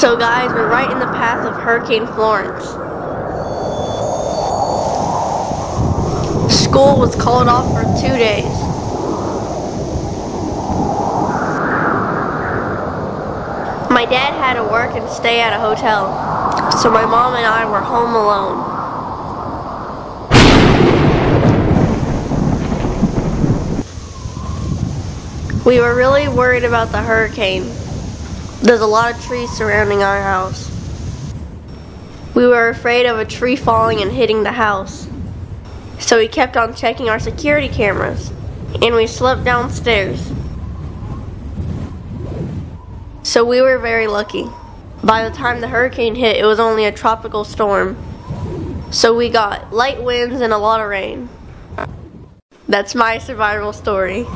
So guys, we're right in the path of Hurricane Florence. School was called off for two days. My dad had to work and stay at a hotel, so my mom and I were home alone. We were really worried about the hurricane. There's a lot of trees surrounding our house. We were afraid of a tree falling and hitting the house. So we kept on checking our security cameras. And we slept downstairs. So we were very lucky. By the time the hurricane hit, it was only a tropical storm. So we got light winds and a lot of rain. That's my survival story.